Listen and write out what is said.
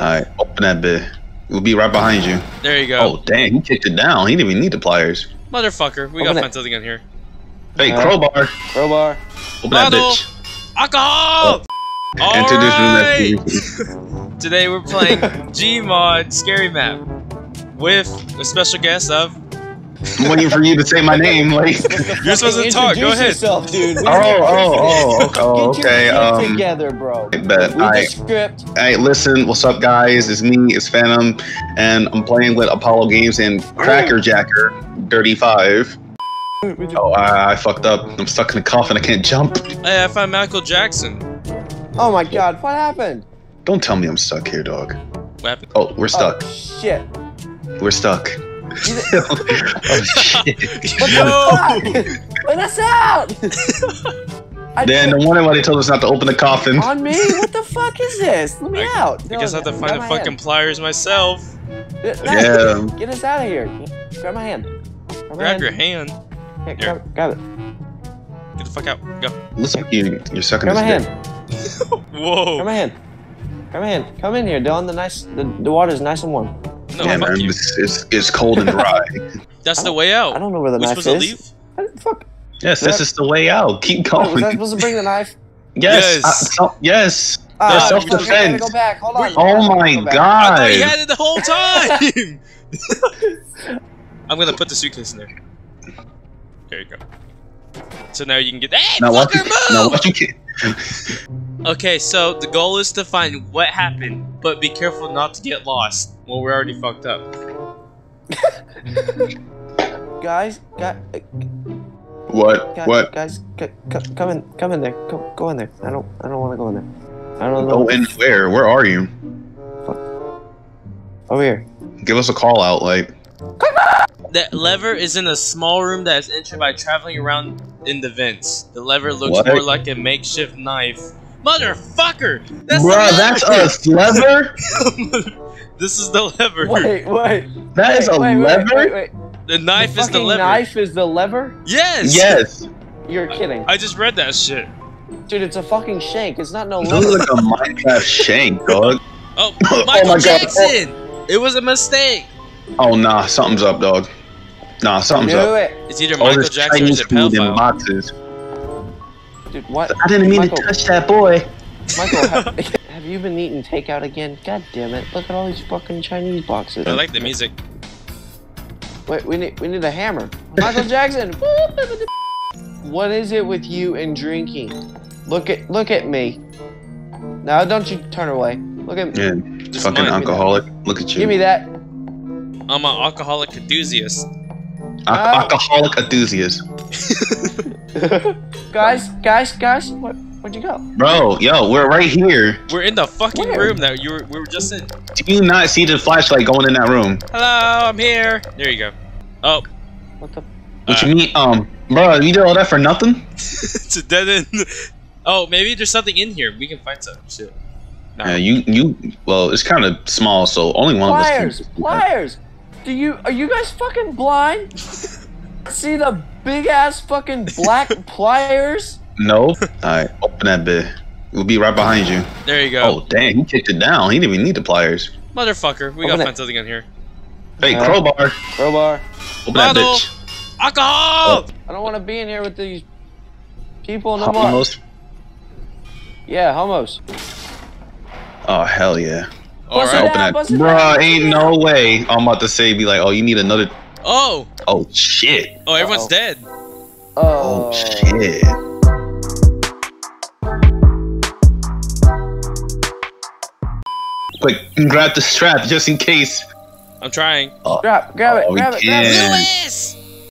Alright, open that bit. We'll be right behind you. There you go. Oh, dang, he kicked it down. He didn't even need the pliers. Motherfucker, we Open gotta it. find something in here. Hey, Uh, crowbar. Crowbar. Open that Bottle. bitch. Alcohol! Enter this room. Alright! Today we're playing Gmod Scary Map with a special guest of. I'm waiting for you to say my name. Like, You're supposed to talk. Go ahead. Yourself, dude. We- oh, oh, oh, okay. oh, Get your shit Um, together, bro. I bet. Read Alright. the script. Hey, listen, what's up, guys? It's me, it's Phantom, and I'm playing with Apollo Games and Cracker Jacker, Dirty Five. Oh, I, I fucked up. I'm stuck in a coffin. I can't jump. Hey, I found Michael Jackson. Oh my god, what happened? Don't tell me I'm stuck here, dog. What happened? Oh, we're stuck. Oh, shit. We're stuck. You di- oh shit. What the? Let us out! I Then no wonder why they told us not to open the coffin. On me? What the fuck is this? Let me I- out. I guess I have to find the fucking hand. pliers myself. No, Yeah. Get us out of here. Grab my hand. Grab, my Grab hand. your hand. Yeah, grab, grab it. Get the fuck out. Go. Looks like you, you're sucking Grab my his hand. dick. Grab Whoa. my hand. Grab my hand. Come in here, Dylan. The nice, the, the water's nice and warm. No, yeah, man, it's, it's, it's cold and dry. That's the way out. I don't know where the we knife supposed to is. leave? Fuck. yes, this is the way out. Keep Was I going. supposed to bring the knife? Yes. Yes. uh, so- yes. There's fuck, self-defense. Go back. Hold on. Oh hold my go back. I thought you god. had it the whole time. I'm gonna put the suitcase in there. There you go. So now you can get. Hey, Now watch fucker, you. Now move! watch you. Can, Okay, so the goal is to find what happened, but be careful not to get lost. Well, we're already fucked up. Guys, guys, what? guys, What? guys, c- c- come in, come in there. Go, go in there. I don't, I don't want to go in there. I don't know. Go in where? Where are you? Over here. Give us a call out. Like, That lever is in a small room that is entered by traveling around in the vents. The lever looks What? more like a makeshift knife. Motherfucker! That's bruh, the that's lever! a lever. this is the lever. Wait, wait. That is wait, a wait, wait, lever. Wait, wait. The knife the is the fucking lever. knife is the lever? Yes. Yes. You're kidding. I just read that shit. Dude, it's a fucking shank. It's not no It lever. looks like a Minecraft shank, dog. Oh, Oh Michael my God. Jackson! It was a mistake. Oh nah, something's up, dog. Nah, something's Do up. it. It's either All Michael this Jackson or Chinese is a in pedophile. boxes. Dude, what? I didn't mean Michael. to touch that boy. Michael, have, have you been eating takeout again? God damn it. Look at all these fucking Chinese boxes. I like the music. Wait, we need we need a hammer. Michael Jackson. what is it with you and drinking? Look at look at me. Now don't you turn away. Look at me. Yeah, This is fucking mine. alcoholic. Look at you. Give me that. I'm an alcoholic enthusiast. Al- Oh. alcoholic enthusiast. guys, guys, guys, what where'd you go? Bro, yo, we're right here. We're in the fucking Where? room that you were, we were just in. Do you not see the flashlight going in that room? Hello, I'm here. There you go. Oh, What the What Uh, you mean? Um, bro, you did all that for nothing? it's a dead end. Oh, maybe there's something in here. We can find something. Shit. No. Yeah, you, you. Well, it's kind of small, so only one pliers? of us can. Pliers! Do you are you guys fucking blind? See the big ass fucking black pliers? No. All right, open that bit. We'll be right behind you. There you go. Oh, dang, he kicked it down. He didn't even need the pliers. Motherfucker, we Open gotta it. find something in here. Hey, Uh, crowbar. Crowbar. Open that bitch. Alcohol! I don't want to be in here with these people no more. Yeah, homos. Oh hell yeah. Bust Alright. Open that. bust it Bruh, ain't no way. I'm about to say, be like, oh, you need another. Oh! Oh shit. Oh, everyone's Uh-oh. dead. Oh, Oh shit. Quick, grab the strap just in case. I'm trying. Oh. Grab, grab it, Oh, we grab it, grab it. Lewis!